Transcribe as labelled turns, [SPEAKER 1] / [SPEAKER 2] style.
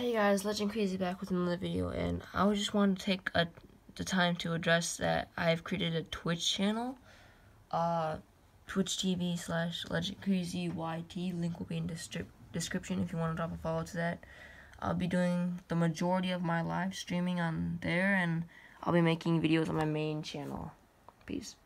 [SPEAKER 1] Hey guys, Legend Krazy back with another video, and I just wanted to take a, the time to address that I've created a Twitch channel, uh, Twitch TV slash Legend Krazy YT. Link will be in the description if you want to drop a follow to that. I'll be doing the majority of my live streaming on there, and I'll be making videos on my main channel. Peace.